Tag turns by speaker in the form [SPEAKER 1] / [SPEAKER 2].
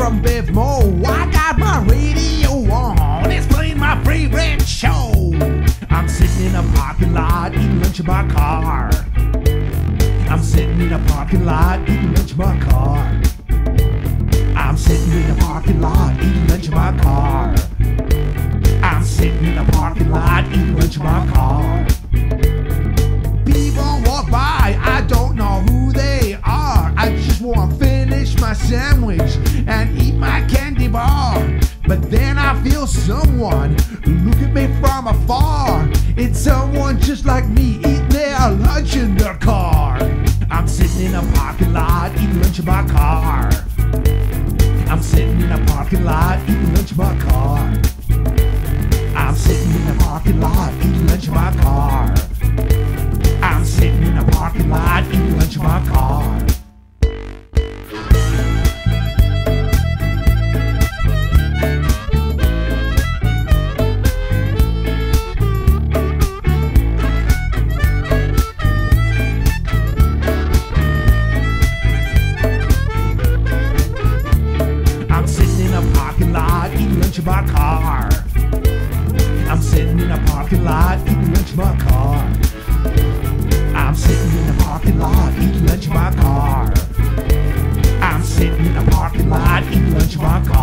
[SPEAKER 1] from Bevmo. I got my radio on, it's playing my favorite show. I'm sitting in a parking lot, eating lunch in my car. I'm sitting in a parking lot, eating lunch in my car. I'm sitting in a parking lot, eating lunch in my car. I'm sitting in a parking lot, eating lunch in my car. Sandwich and eat my candy bar. But then I feel someone look at me from afar. It's someone just like me eating their lunch in their car. I'm sitting in a parking lot eating lunch in my car. I'm sitting in a parking lot eating lunch in my car. I'm sitting in a parking lot, eating lunch in my car. I'm sitting in a parking lot, eating lunch in my car. I'm sitting in a parking lot, eating lunch in my car.